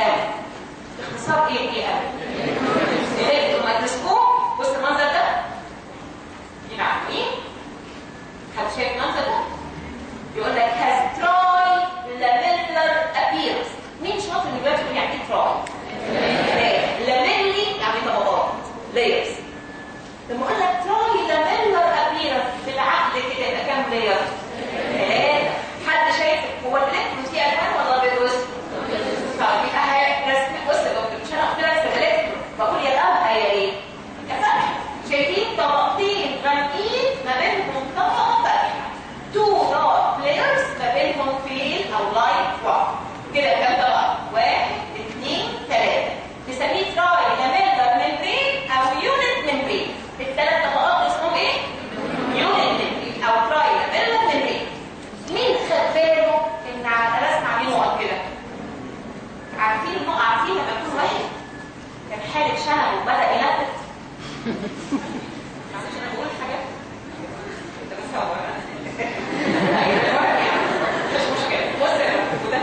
الكلام اختصار إيه؟ إيه قوي الميكروسكوب وسط المنظر ده. يبقى عارفين حد شايف المنظر ده؟ يقول لك has try lamellar appearance مين شاطر ان دلوقتي يقول يعني إيه try لاميلي يعني طبقات. Layers. لما أقول وبدا بدأ يلبس أنا بقول حاجات انت بتصور مش مشكلة. بص وده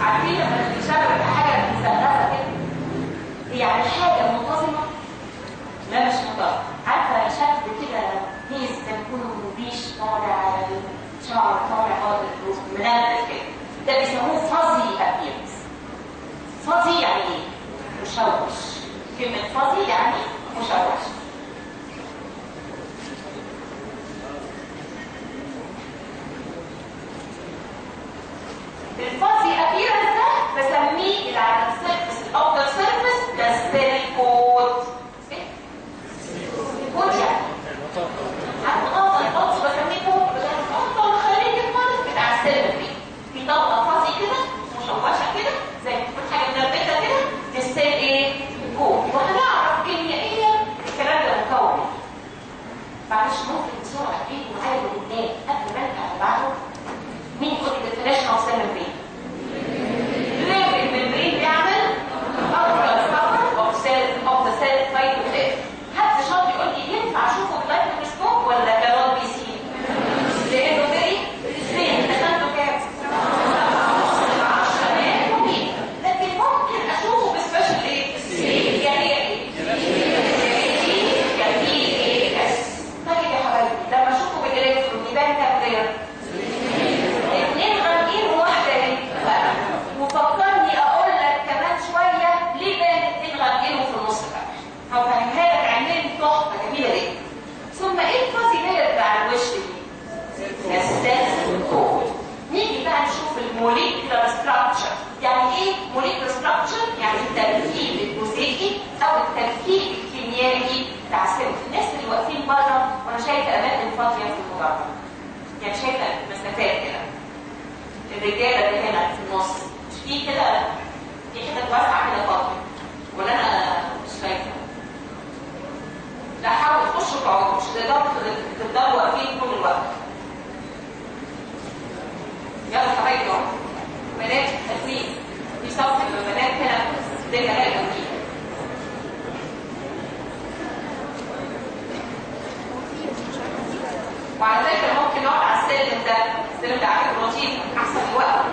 عارفين لما الإشارة حاجة مثلثة كده يعني حاجة منتظمة لا مش منتظمة عارفة شكل كده هيز كان كله مبيش طالع شعر طالع هذا منبت كده ده بيسموه فاضي يعني إيه؟ مشوش. كلمة فاضي يعني مشوش. الفاضي أخيرا ده بسميه العدد سيرفس الأفضل سيرفس بس الكود كود يعني. في كده في حتت واسعه كده فاضيه ولا أنا مش فاكره لا حاول تخش في وتقعد مش تقدر تدور فيه طول الوقت. يلا حبايبي بنات تسويق في صف البنات هنا ده كلام جميل وعلى فكره ممكن نقعد على السلم ده. السلم ده عارف لطيف أحسن وقت.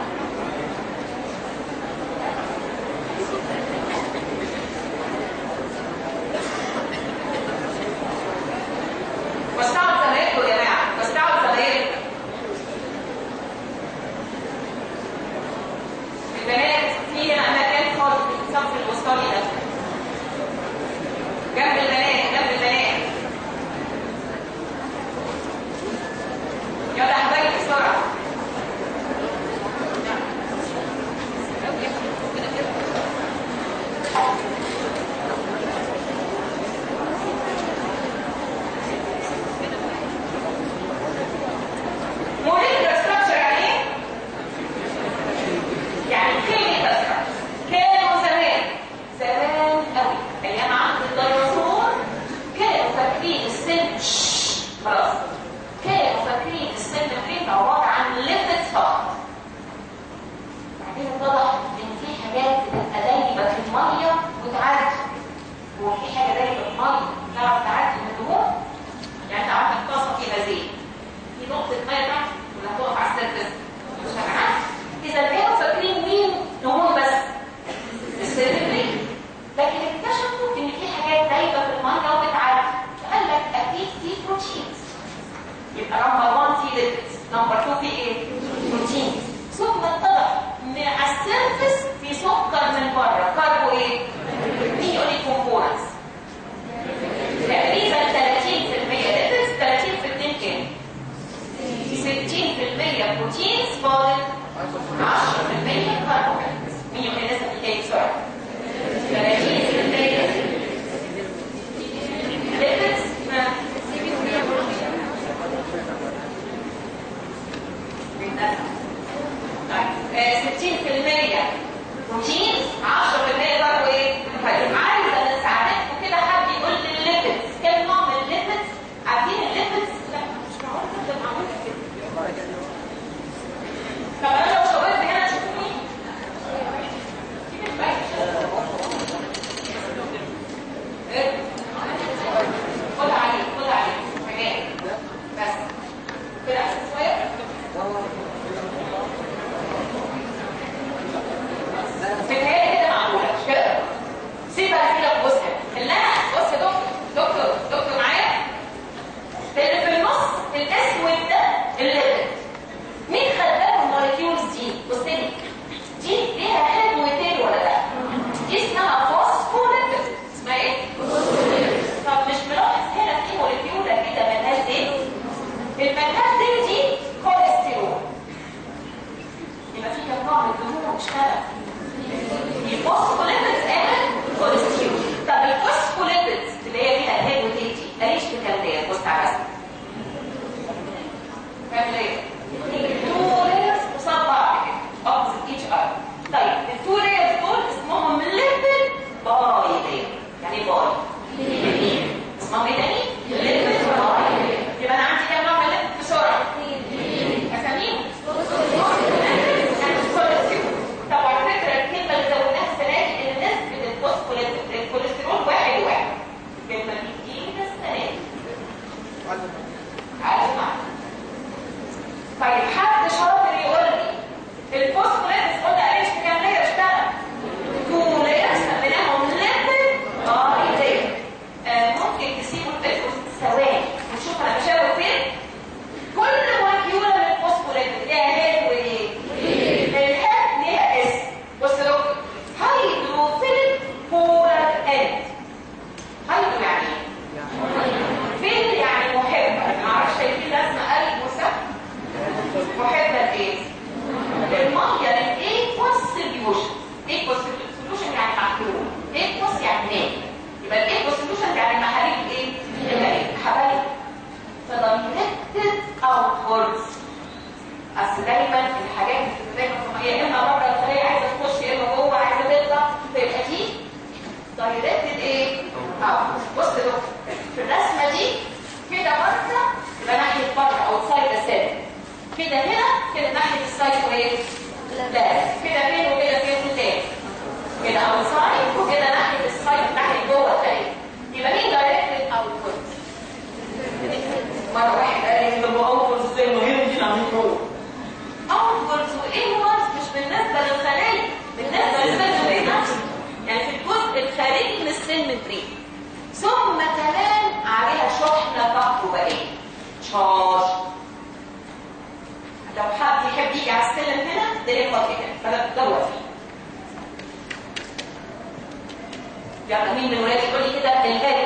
يقول لي كده الهيد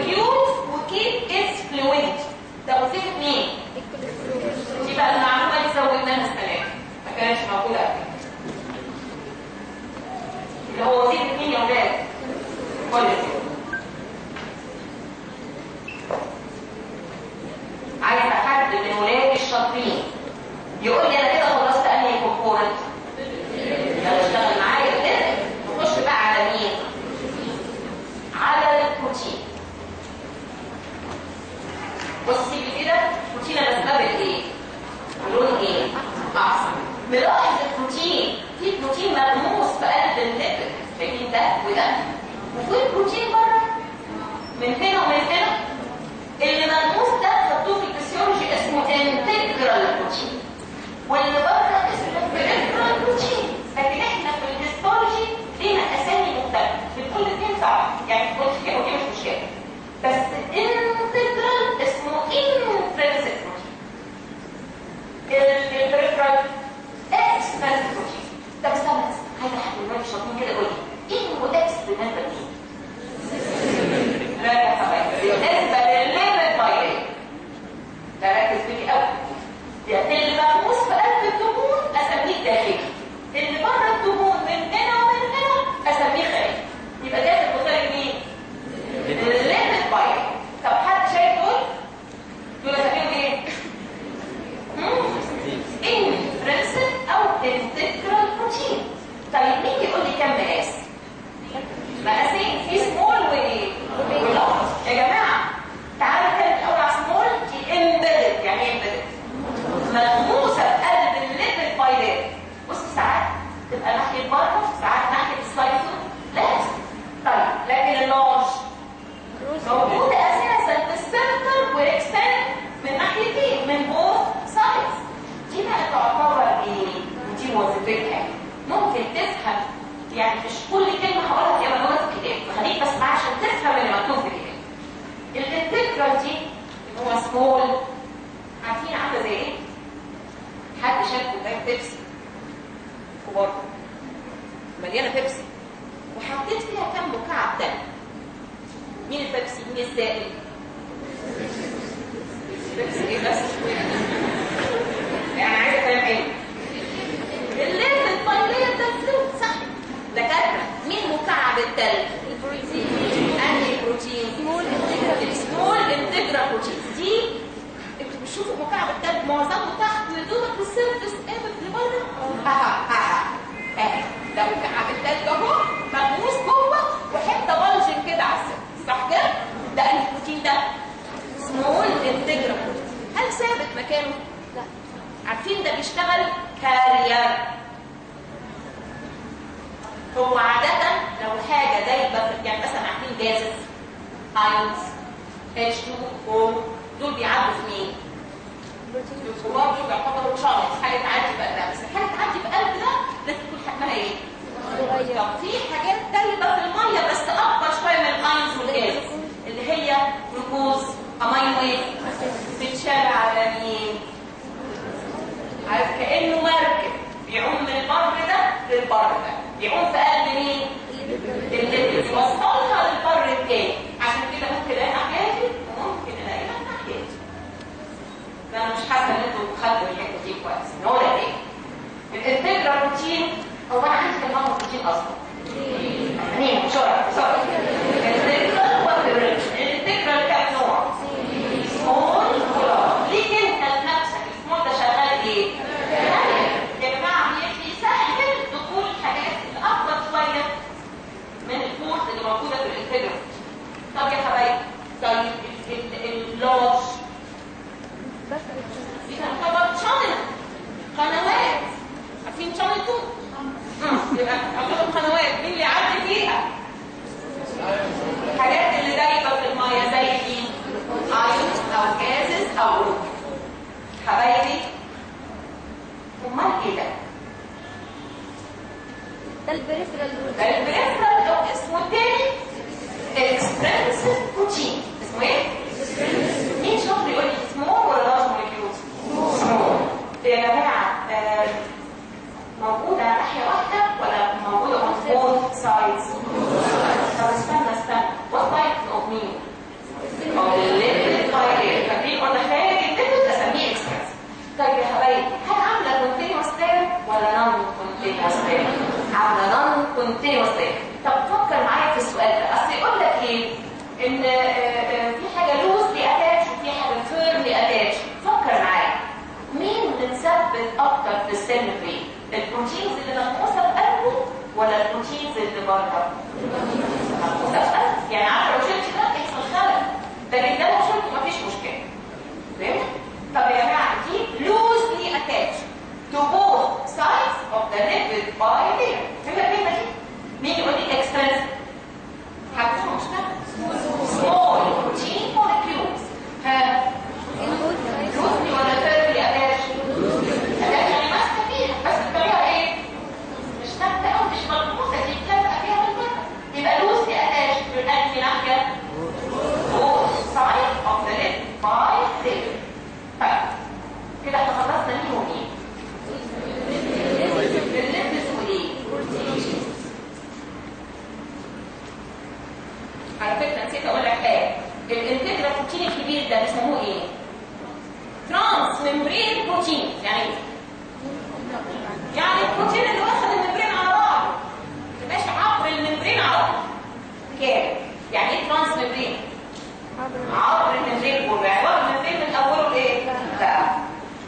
ال molecules و keep its fluid ده وظيفه مين؟ دي بقى المعلومه اللي زودناها السنة ما كانتش موجودة قبل. اللي هو وظيفة مين يا ولاد؟ molecule عايزة حد من ولادي الشاطرين يقول لي أنا كده خلصت انهي component لو اشتغل معايا كده نخش بقى على مين على البروتين بصي كده البروتين أنا بستقبل إيه لونه احسن ملاحظ البروتين. في بروتين ملموس في قلب الليبر شايفين ده وده. وفي بروتين بره. من هنا ومن هنا. اللي ملموس ده خدوه في الفسيولوجي اسمه integral protein واللي بره اسمه peripheral protein لكن إحنا في ال histology لينا أسامي مختلفة. بتقول الاثنين صح يعني تقول كده ودي مش مشكلة. بس integral اسمه intrinsic protein protein طب استنى عايزه حد الولاد الشاطرين كده يقول لي إيه هو extrinsic protein؟ لا يا حبايبي بالنسبة لل lipid bilayer ده ركز فيه قوي اللي مغموس في قلب الدهون اسميه داخلي اللي بره الدهون من هنا ومن هنا اسميه خارجي يبقى داخل وخارج مين؟ الليمت بايرين طب حد شايف؟ دول carrier هو عادة لو حاجة دايبة يعني مثلا عارفين gases ions H2O دول بيعدوا في مين؟ الكبار دول بيعتبروا channels حاجة تعدي في قلبها بس الحاجة تعدي في قلب ده لازم تكون حجمها إيه؟ طب في حاجات دايبة في المية بس أكبر شوية من ال ions وال gases اللي هي جلوكوز امينو إيه؟ بتشال على مين؟ عارف كأنه مركب بيعوم من البر ده للبر ده. بيعوم في قلب مين؟ اللي يوصلها للبر التاني. عشان كده ممكن ألاقي ناحيتي وممكن الاقيها ناحيتي ده أنا مش حاسة إن أنتوا خدتوا الحتة دي كويس. إن هو ده إيه؟ الانتجرال بروتين هو أنا عندي كلمه بروتين أصلا. مين بسرعة بسرعة ال integral وال integral كام نوع؟ small و large ليه انت لنفسك السمول ده شغال إيه؟ يا جماعة بيسهل دخول الحاجات الاكبر شوية من ال pores اللي موجوده في ال integral طب يا حبايبي طيب ال large دي تعتبر channel قنوات عارفين channel تو؟ يبقى تعتبر قنوات مين اللي يعدي فيها؟ الحاجات اللي دايبه في الميه زي مين؟ ايون أو gases أو حبايبي امال إيه ده؟ ده ال peripheral أو اسمه التاني extrinsic protein اسمه إيه؟ مين شاطر يقول لي small ولا large molecules؟ سمول يا جماعة آه، موجوده ناحيه واحدة ولا موجوده on both sides طب استنى استنى what type of mean of the lipid bilayer فاكرين قلنا خارج ال lipid اسميه اكسبرس طيب يا حبايبي هل عامله continuous layer ولا non continuous layer عامله non continuous layer طب فكر معايا في السؤال ده اصل يقول لك إيه ان آه، آه، في حاجة loosely attached وفي حاجة firmly attached فكر معايا مين بنثبت أكتر في السيل فري ال proteins اللي مغروسه بقلبه ولا ال proteins اللي بره؟ مغروسه بقلبه يعني عارفة لو شلت ده يحصل خلل. لكن ده لو شلته مفيش مشكلة. فهمت؟ طب يا جماعة دي loosely attached to both sides of the lipid bilayer فهمت الكلمة دي؟ مين يقول لي extrinsic حاجتهم مش كده small protein molecules ها loosely ولا firmly attached attached يعني ماسكه فيها بس بطريقه إيه مش ثابته أو مش مضبوطه دي بتلزق فيها من بره يبقى loosely attached من انهي ناحيه both side of the lipid bilayer طيب كده إحنا خلصنا مين ومين ال lipids وايه على فكره نسيت أقول لك حاجة ال integral protein الكبير ده بيسموه إيه transmembrane protein يعني إيه يعني البروتين اللي واخد ال membrane على بعض ماشي عبر ال membrane على بعض كام يعني إيه transmembrane عبر ال membrane كله يعني واخد ال membrane من اوله إيه لا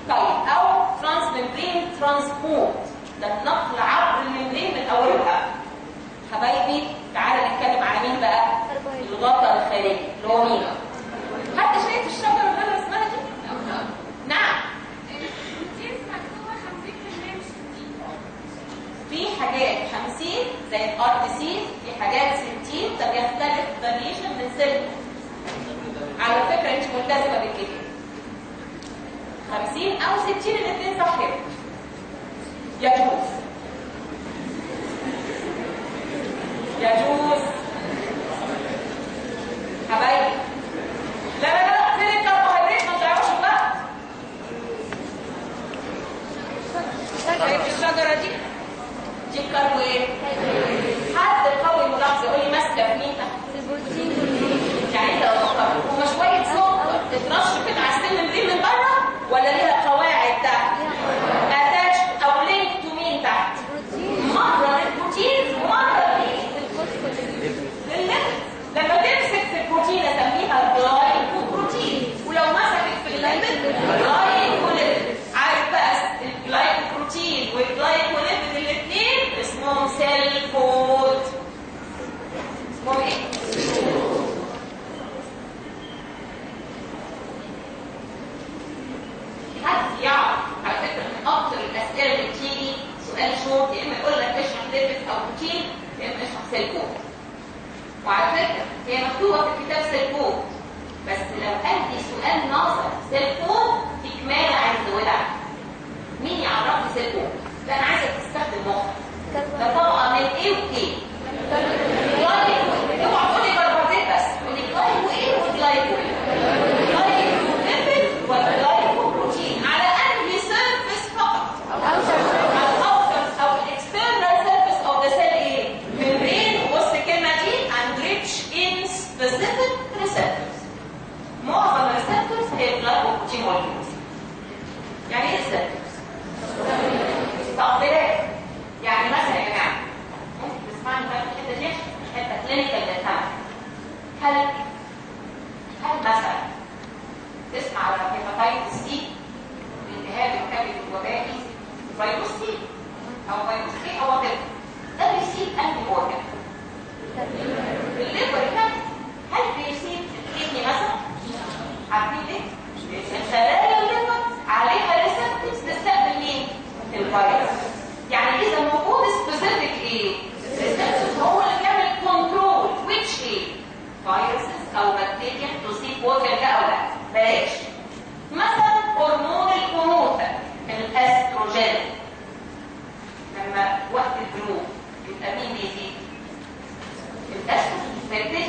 طيب أو transmembrane transport ده النقل عبر ال membrane من اوله لا حبايبي تعالى نتكلم على مين بقى الغطاء الخارجي اللي هو مين؟ حد شايف الشجره اللي أنا اسمها دي نعم. في حاجات 50 زي الار تي سي في حاجات 60 ده بيختلف فاريشن من سن على فكرة انت ملتزمة بالكده 50 أو 60 الاثنين صح يجوز. يجوز. لا لا لا فين الكربوهيدرات ما تضيعوش الوقت شايف الشجرة دي دي الكربو إيه؟ حد قوي ملاحظة يقول لي ماسكة في مين يعني انت لو فكرت هما شوية سكر تترش كده على السلم دي من بره ولا ليها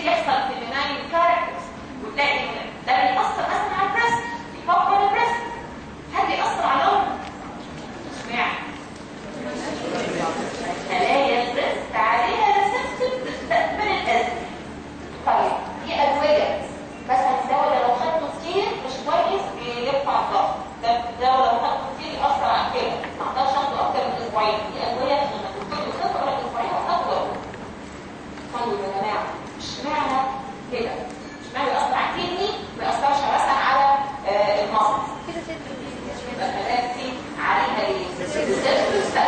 فيبتدي يحصل فيميناين كاركترز وتلاقي ده بيأثر أصلا على البريست بيفكر البريست هل بيأثر على الام؟ اشمعنى؟ أسبوعين دي ادويه لما تدخل الخطه ولا أسبوعين افضل طيب يا جماعة اشمعنى كده اشمعنى يأثر على الكدني ما يأثرش مثلا على آه، المصل يبقى الأكل عليها إيه؟ الريسبتور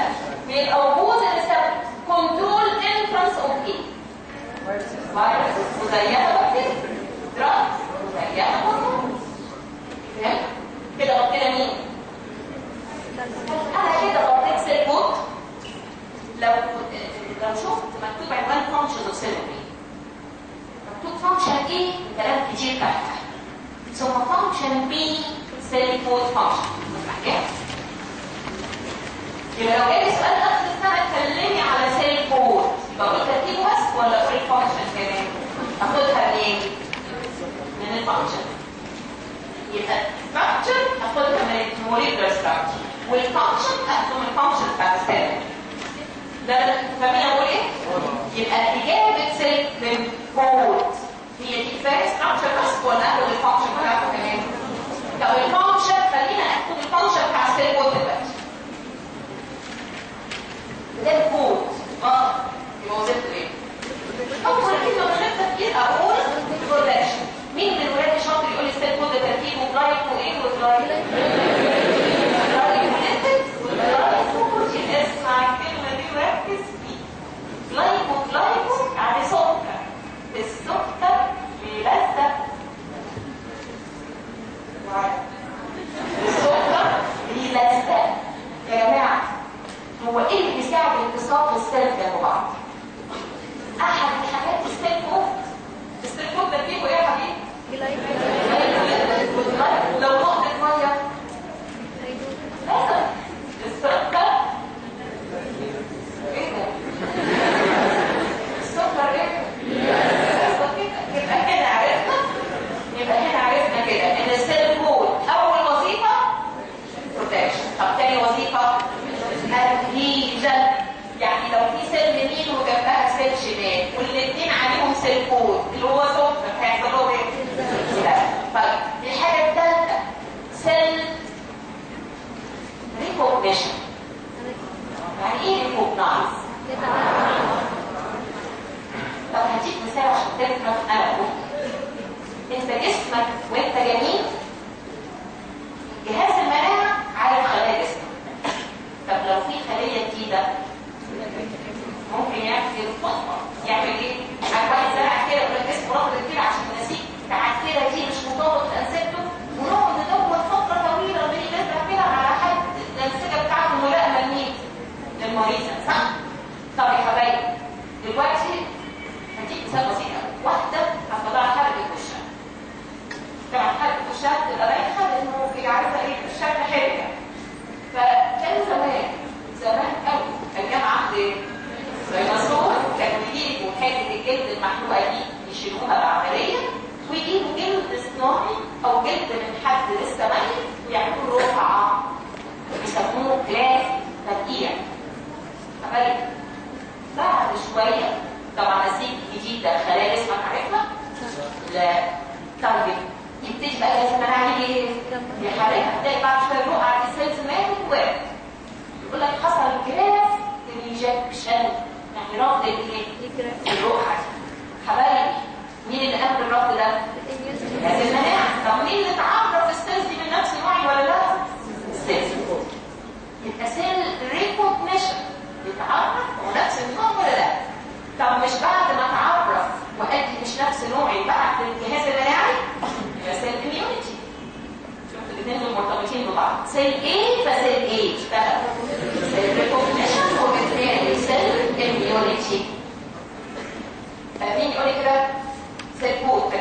من موجود الريسبتور كنترول انفرنس اوف إيه؟ فيروس مزينه بكتيريا دراج مزينه هرمون فهمت؟ كده غطينا مين؟ أنا كده غطيت سيل coat لو لو شفت مكتوب عنوان function of cell مكتوب function إيه؟ كلام كتير تحت function of cell coat function يبقى لو جالي سؤال اخر السنة اتكلمي على cell coat يبقى أقول تركيبه بس ولا أقول ال function كمان؟ اخدها منين؟ من ال function يبقى structure اخدها من ال molecular structure. وال function اخده من ال function بتاع ال cell ده فاهمين أقول إيه؟ يبقى اجابه cell من هي دي كفايه structure بس ولا اخد ال function بتاعته كمان؟ لو ال function خلينا اكتب ال function بتاع ال cell coat دلوقتي ده ال coat آه يبقى وظيفته إيه؟ اول كلمه من غير تفكير أقول protection مين من ولادي شاطر يقول لي ال cell coat ده تركيبه glyco وايه و glyco glycolipid و glycoprotein اسمع الكلمة دي وركز فيها glyco glyco يعني سكر السكر بيلزق السكر بيلزق يا جماعة هو إيه اللي بيساعد التصاق ال cell جنب بعض احد الحاجات ال cell coat ال cell coat ده إيه يا حبيبي لو نقطه ميه لازم السكر إيه ده السكر إيه يبقى هنا عرفنا يبقى هنا عرفنا كده ان ال cell coat اول وظيفه protection طب تاني وظيفه adhesion يعني لو في cell يمين وجنبها cell شمال والاثنين عليهم cell coat اللي هو سكر هيحصل له إيه؟ لا. طيب الحاجة الثالثه cell recognition يعني إيه recognize؟ طب هديك مثال عشان تفهم أنا بقول انت جسمك وانت جميل جهاز المناعه عارف خلايا جسمك طب لو في خليه جديده ممكن يعمل الفطره يعمل إيه؟ عارف واحد زرع كده يقول لك اسمه رفض كده عشان النسيج بتاع الكلى دي مش مطابق لانسجته ونقعد ندور فتره طويله بين نزرع كده على حد الانسجه بتاعته ملائمه لمين؟ للمريضه صح؟ طب يا حبايبي دلوقتي هديك مثال بسيط قوي واحدة هتطلع حرق وشها طبعا حرق وشها تبقى باينه لأنه هي عارفه إيه الشكل حلو يعني فكان زمان زمان قوي كان جاب عند ديناصور كانوا يجيبوا حتة الجلد المحروقه دي يشيلوها بعمليه ويجيبوا جلد صناعي أو جلد من حد لسه ميت ويعملوا رقعه بيسموه كلاس تبقيع حبايبي بعد شوية طبعا نسيج جديد ده خلايا جسمك عارفها لا طيب يبتدي بقى لازم أنا اعمل إيه؟ يا حبايبي هتلاقي بعد شوية رقعه في ال cells ماتت وقعت يقول لك حصل graft rejection يعني رفض الايه؟ الرقعه دي حبايبي مين اللي قام بالرفض ده؟ جهاز المناعه طب مين اللي اتعرف ال cells دي من نفس النوع ولا لا؟ ال cells يبقى cell recognition يتعرف هو نفس النوع ولا لا؟ طب مش بعد ما اتعرف وقال لي مش نفس نوعي بعد الجهاز المناعي؟ يبقى cell immunity شفت الاثنين دول مرتبطين ببعض. سيل إيه فسيل إيه اشتغل سيل recognition وبالتالي cell immunity فاهمين يقول لي كده cell coat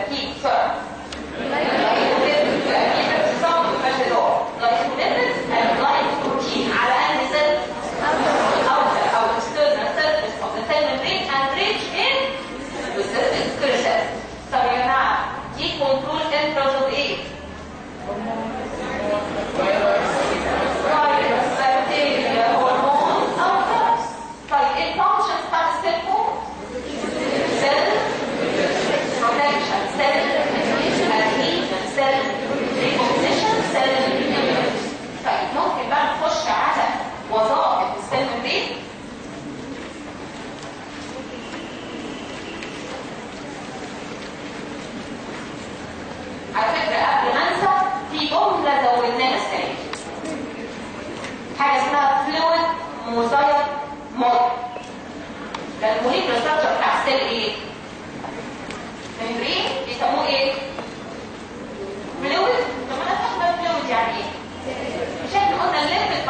موسايك مود ده المهم الاستراكشر بتاع السيل إيه؟ ممبرين بيسموه إيه؟ فلويد طب أنا فاهمه فلويد يعني إيه؟ مش إحنا قلنا الليمفيك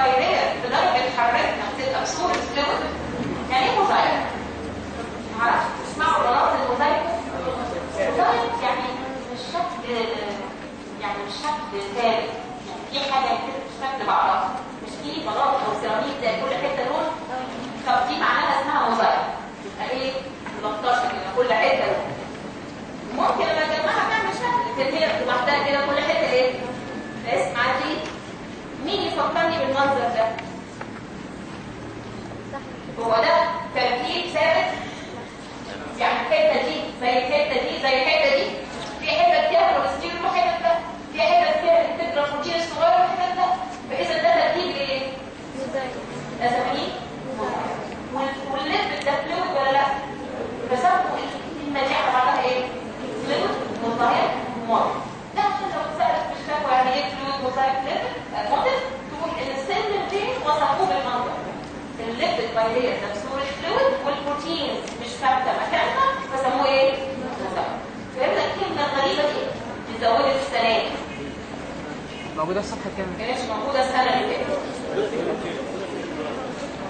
لازمين والليد ده فلويد ولا لا فسببه إيه المليحه بعدها إيه فلويد ملتهب مر ده عشان لو اتسالت في الشكوى يعني إيه فلويد وسايد ليبل موديل تقول ان السلم فين وصفوه بالمنطق الليبت وهي نفسه الفلويد والبروتينز مش ثابته مكانها فسموه إيه فهمنا الكلمة الغريبه دي اتزودت السنة موجودة في صفحه كام؟ موجودة السنة اللي فاتت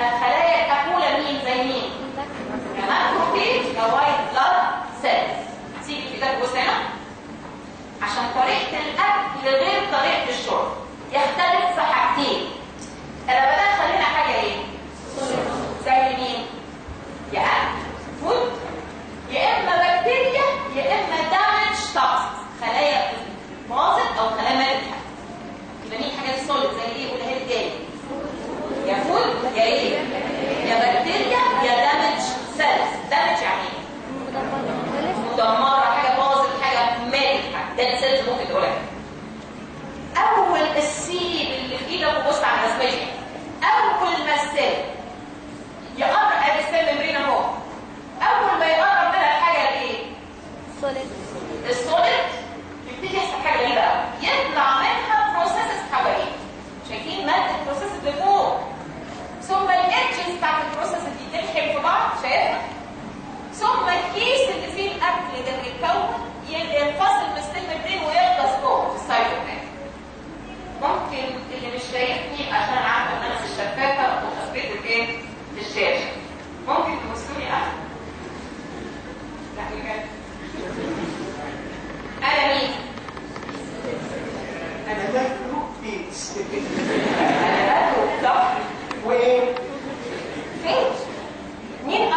الخلايا الاولى مين زي مين. كمان بروتين يبقى white blood cells تيجي في كتاب بص هنا عشان طريقة الاكل غير طريقه الشرب يختلف في حاجتين أنا بدخل هنا حاجة إيه زي مين يا اكل food يا اما بكتيريا يا اما damage توكس خلايا باظت أو خلايا مالحه يبقى مين حاجات solid زي إيه قولها لي تاني يا food يا إيه يا بكتيريا يا damaged cells damaged يعني إيه مدمره حاجة باظت حاجة مالحه ده cells ممكن تقولها اول السيب اللي في إيدك وبص على الرسمه اول ما ال cell يقرب ادي ال cell membrane اهو اول ما يقرب منها الحاجة الايه solid ال solid يبتدي يحصل حاجة غريبة قوي يطلع منها processes حواليه. شايفين ماده ال process اللي فوق ثم ال edges بتاعت ال process دي تلحم في بعض شايفها ثم الكيس اللي فيه الاكل ده بيتكون ينفصل من ال cell membrane ويخلص جوه في السيتوبلازم ممكن اللي مش شايفني عشان عارفة إن أنا مش شفافه وخبيت الايه الشاشة. Ecco, so, we, finish. Mean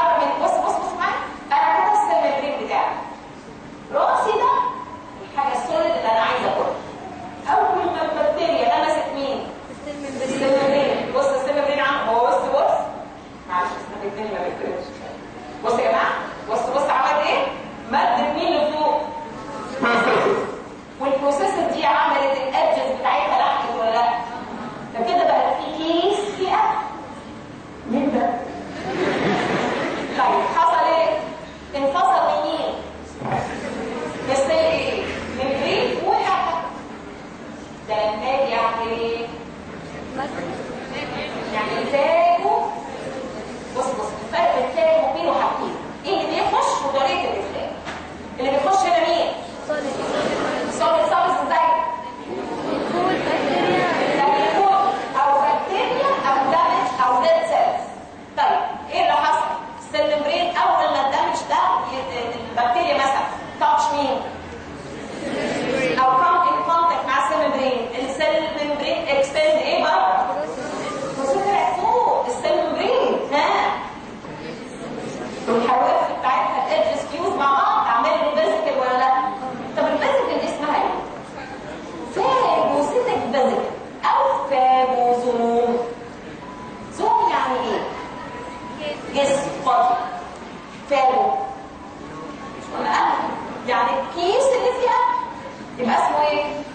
that's